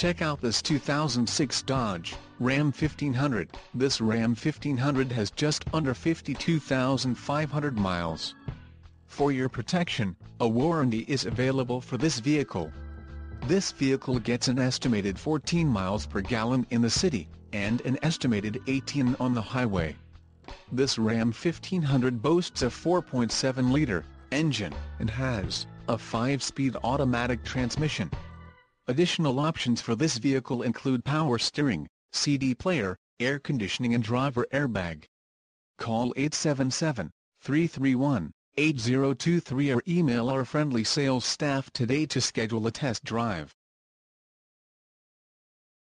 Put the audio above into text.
Check out this 2006 Dodge Ram 1500. This Ram 1500 has just under 52,500 miles. For your protection, a warranty is available for this vehicle. This vehicle gets an estimated 14 miles per gallon in the city, and an estimated 18 on the highway. This Ram 1500 boasts a 4.7-liter engine, and has a 5-speed automatic transmission. Additional options for this vehicle include power steering, CD player, air conditioning and driver airbag. Call 877-331-8023 or email our friendly sales staff today to schedule a test drive.